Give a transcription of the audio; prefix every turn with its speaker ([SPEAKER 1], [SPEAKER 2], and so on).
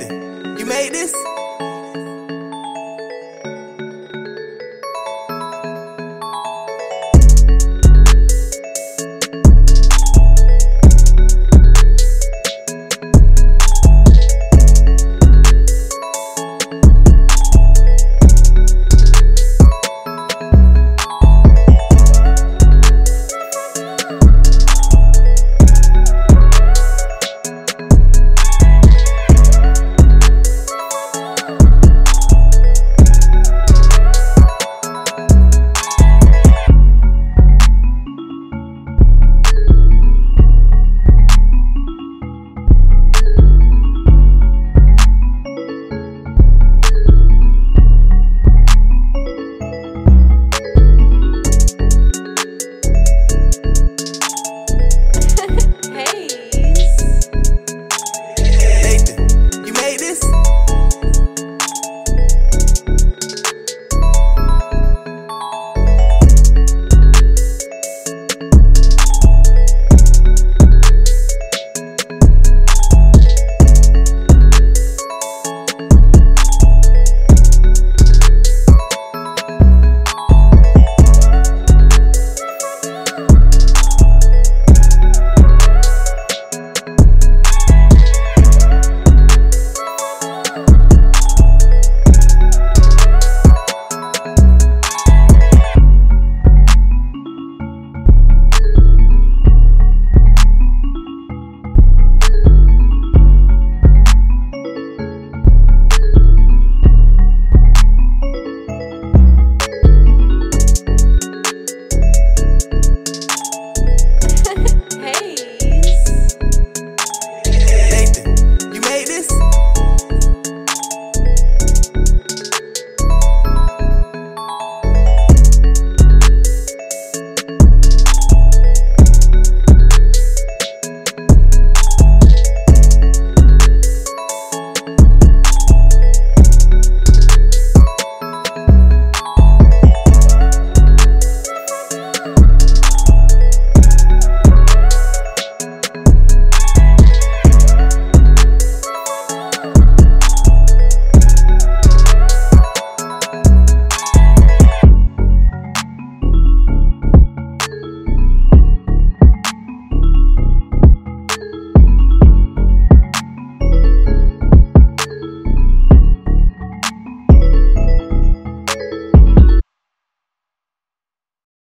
[SPEAKER 1] You made this?